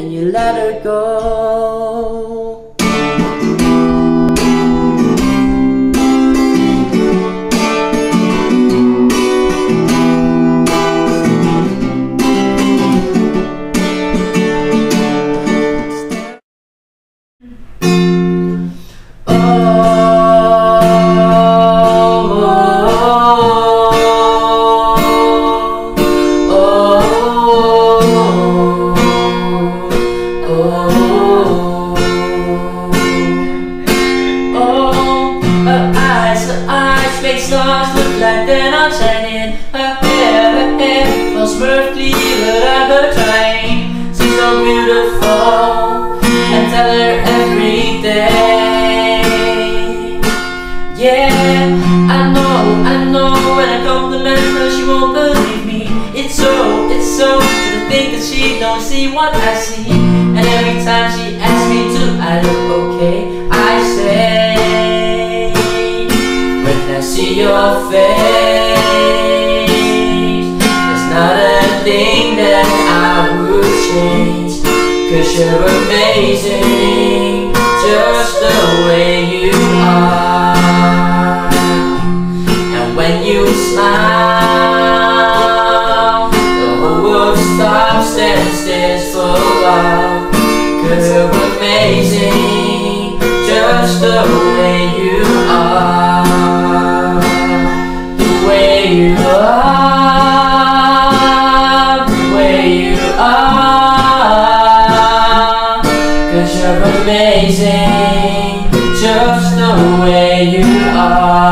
and you let her go. Her her falls perfectly But I go trying She's so beautiful And tell her every day. Yeah, I know, I know. When I compliment her she won't believe me. It's so, it's so To think that she don't see what I see. And every time she asks me to I look okay I say when I see your face change Cause you're amazing Just the way you are. And when you smile The whole world stops and stares for a while Cause you're amazing Just the way you're amazing, just the way you are.